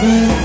happen